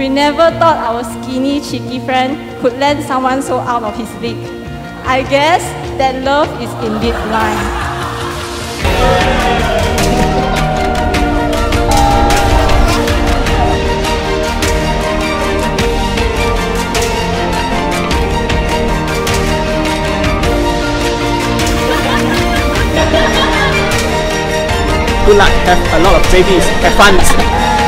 We never thought our skinny, cheeky friend could land someone so out of his league. I guess that love is indeed blind. Good luck, have a lot of babies, have fun.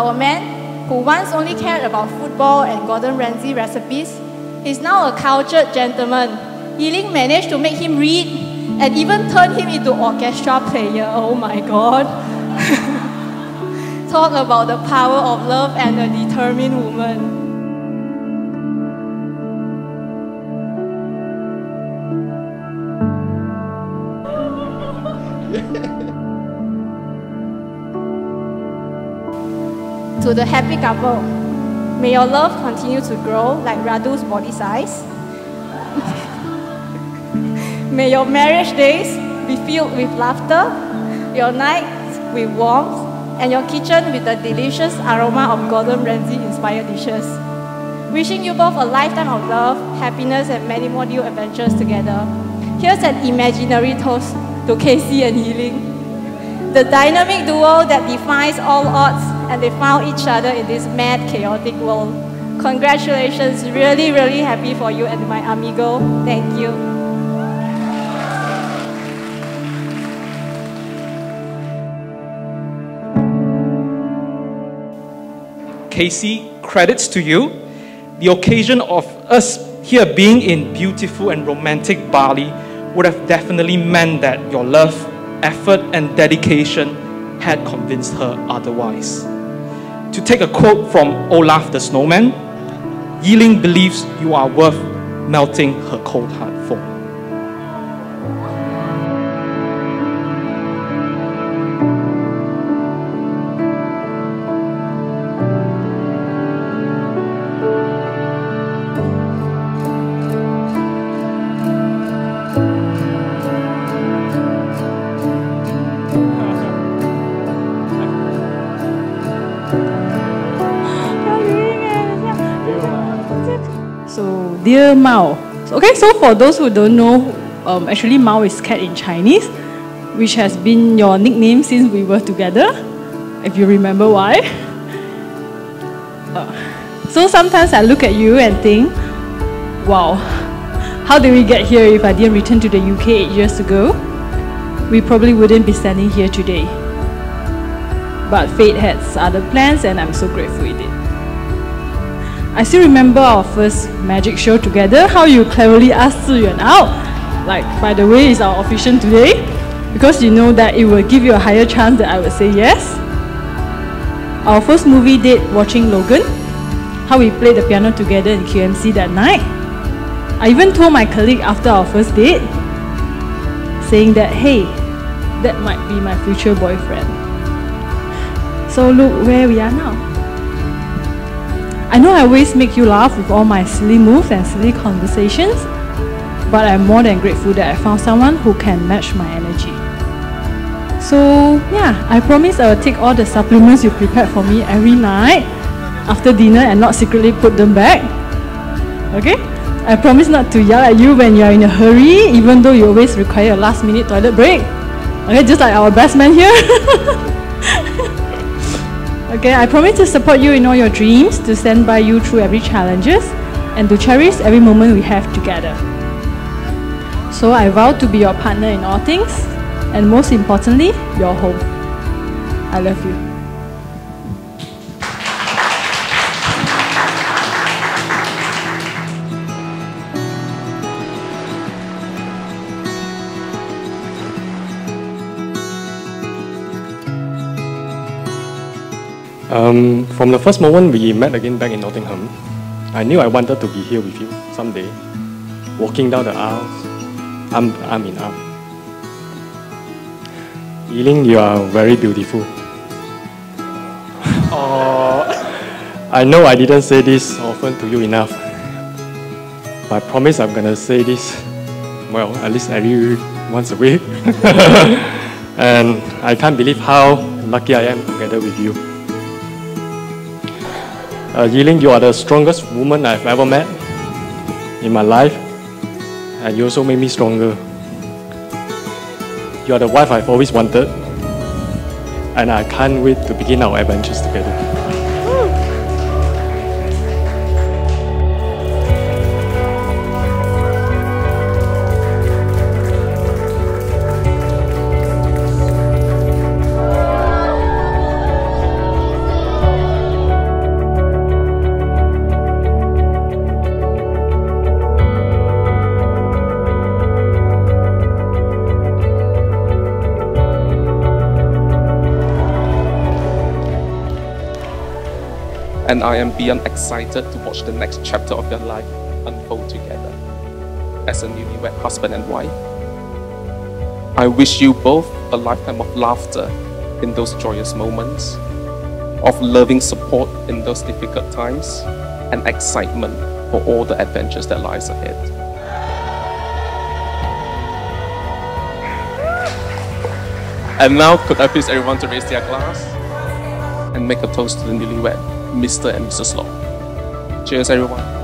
Our man, who once only cared about football and Gordon Ramsay recipes, is now a cultured gentleman. Yee Ling managed to make him read and even turn him into orchestra player. Oh my God. Talk about the power of love and a determined woman. To the happy couple, may your love continue to grow like Radu's body size. may your marriage days be filled with laughter, your nights with warmth, and your kitchen with the delicious aroma of Gordon Ramsay inspired dishes. Wishing you both a lifetime of love, happiness, and many more new adventures together. Here's an imaginary toast to KC and Yee Ling, the dynamic duo that defies all odds and they found each other in this mad, chaotic world. Congratulations, really, really happy for you and my amigo. Thank you. KC, credits to you. The occasion of us here being in beautiful and romantic Bali would have definitely meant that your love, effort, and dedication had convinced her otherwise. To take a quote from Olaf the Snowman, Yee Ling believes you are worth melting her cold heart Dear Mao. Okay, so for those who don't know, um, actually Mao is cat in Chinese, which has been your nickname since we were together, if you remember why. Uh, so sometimes I look at you and think, wow, how did we get here if I didn't return to the UK eight years ago? We probably wouldn't be standing here today. But fate has other plans and I'm so grateful it did. I still remember our first magic show together, how you cleverly asked Si Yuan out. Like, by the way, it's our audition today, because you know that it will give you a higher chance that I would say yes. Our first movie date watching Logan, how we played the piano together in QMC that night. I even told my colleague after our first date, saying that, hey, that might be my future boyfriend. So look where we are now. I know I always make you laugh with all my silly moves and silly conversations, but I'm more than grateful that I found someone who can match my energy. So, yeah, I promise I will take all the supplements you prepared for me every night after dinner and not secretly put them back. Okay? I promise not to yell at you when you're in a hurry, even though you always require a last minute toilet break. Okay, just like our best man here. Okay, I promise to support you in all your dreams, to stand by you through every challenges, and to cherish every moment we have together. So I vow to be your partner in all things, and most importantly, your home. I love you. Um, from the first moment we met again back in Nottingham, I knew I wanted to be here with you someday. walking down the aisles, arm, arm in arm. Yee Ling, you are very beautiful. oh, I know I didn't say this often to you enough. But I promise I'm gonna say this, well, at least every once a week. and I can't believe how lucky I am together with you. Uh, Yee Ling, you are the strongest woman I've ever met in my life, and you also made me stronger. You are the wife I've always wanted, and I can't wait to begin our adventures together. And I am beyond excited to watch the next chapter of your life unfold together as a newlywed husband and wife. I wish you both a lifetime of laughter in those joyous moments, of loving support in those difficult times, and excitement for all the adventures that lies ahead. And now, could I please everyone to raise their glass and make a toast to the newlywed? Mr. and Mrs. Law. Cheers, everyone.